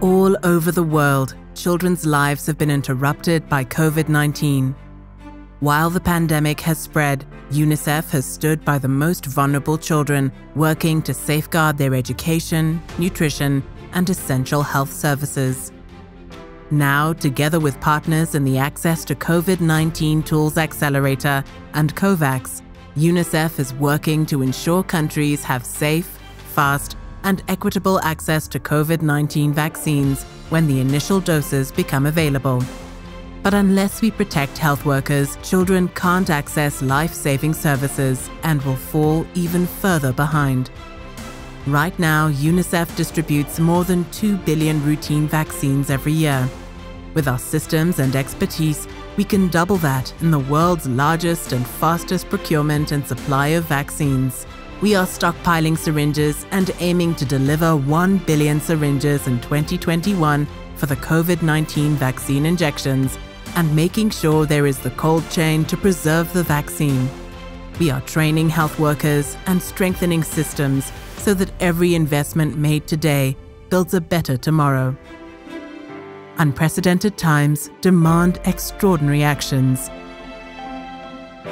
All over the world, children's lives have been interrupted by COVID 19. While the pandemic has spread, UNICEF has stood by the most vulnerable children, working to safeguard their education, nutrition, and essential health services. Now, together with partners in the Access to COVID 19 Tools Accelerator and COVAX, UNICEF is working to ensure countries have safe, fast, and equitable access to COVID 19 vaccines when the initial doses become available. But unless we protect health workers, children can't access life saving services and will fall even further behind. Right now, UNICEF distributes more than 2 billion routine vaccines every year. With our systems and expertise, we can double that in the world's largest and fastest procurement and supply of vaccines. We are stockpiling syringes and aiming to deliver 1 billion syringes in 2021 for the COVID 19 vaccine injections and making sure there is the cold chain to preserve the vaccine. We are training health workers and strengthening systems so that every investment made today builds a better tomorrow. Unprecedented times demand extraordinary actions.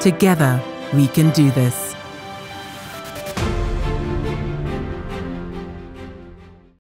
Together, we can do this.